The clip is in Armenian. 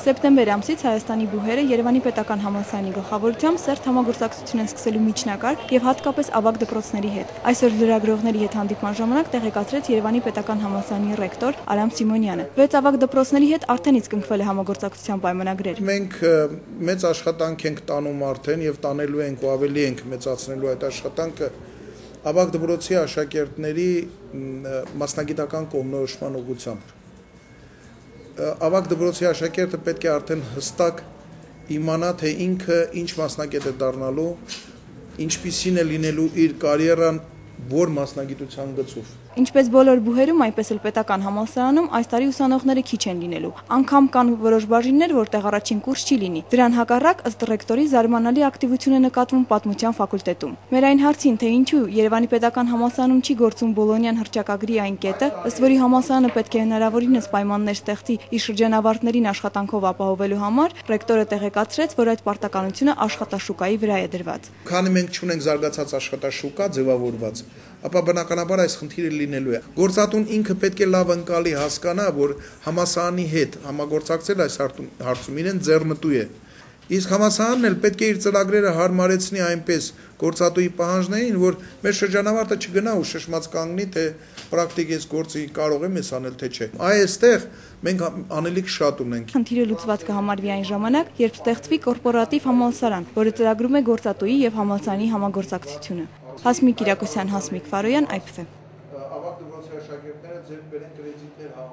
Սեպտեմբեր ամսից Հայաստանի բուհերը Երևանի պետական համալսարանի գլխավորությամբ սերտ համագործակցություն են սկսելու միջնակարգ եւ հատկապես ավագ դպրոցների հետ։ Այսօր լրագրողների հետ հանդիպման ժամանակ տեղեկացրեց Երևանի պետական համալսարանի ռեկտոր Արամ Սիմոնյանը։ Վեց ավագ դպրոցների հետ արդեն իսկ կնքվել է համագործակցության պայմանագրեր։ Մենք մեծ աշխատանք ենք տանում արդեն եւ տանելու ենք ու ավելի ենք մեծացնելու այդ աշխատանքը ավագ դպրոցի աշակերտների մասնագիտական կողմնորոշման ուղղությամբ ավագ դպրոցի աշակերտը պետք է արդեն հստակ իմանա թե ինքը ինչ մասնակետ է դառնալու, ինչպիսին է լինելու իր կարիերան որ մասնագիտության գծով Ինչպես բոլոր բուհերում, այնպես էլ պետական համալսարանում այս տարի ուսանողները քիչ են լինելու։ Անկամ կան որոշ բաժիններ, որտեղ առաջին կուրս չի լինի։ Դրան հակառակ ըստ ռեկտորի զարմանալի ակտիվություն է նկատվում պատմության ֆակուլտետում։ Մեր այն հարցին, թե ինչու Երևանի պետական համալսարանում չի գործում Բոլոնյան հրճակագրի այն կետը, ըստ որի համալսարանը պետք է հնարավորինս պայմաններ ստեղծի իր շրջանավարտներին աշխատանքով ապահովելու համար, ռեկտորը տեղեկացրեց, որ այդ պարտականությունը աշխատաշուկայի վրա է դրված։ Քանի մենք չունենք զարգացած աշխատաշուկա ձևավորված, ապա բնականաբար այս խնդիրը լինելու է։ Գործատուն ինքը պետք է լավ ընկալի հասկանա, որ համասարանի հետ համագործակցել այս հարցում իրեն ձեռնտու է։ Իսկ համասարանն էլ պետք է իր ծրագրերը հարմարեցնի այնպես գործատուի պահանջներին, որ մեր շրջանավարտը չգնա ու շշմած կանգնի, թե պրակտիկից գործի կարող եմ ես անել, թե չէ։ Այստեղ մենք անելիք շատ ունենք։ Խնդիրը լուծված կհամարվի այն ժամանակ, երբ ստեղծվի կորպորատիվ համալսարան, որը ծրագրում է գործատուի եւ համալսարանի համագործակցությունը։ Հասմիկ Իրակոսյան, Հասմիկ Վարոյան, IPF։ Ավագ դպրոցի աշակերտները ձեր բերեն կրեդիտներ համ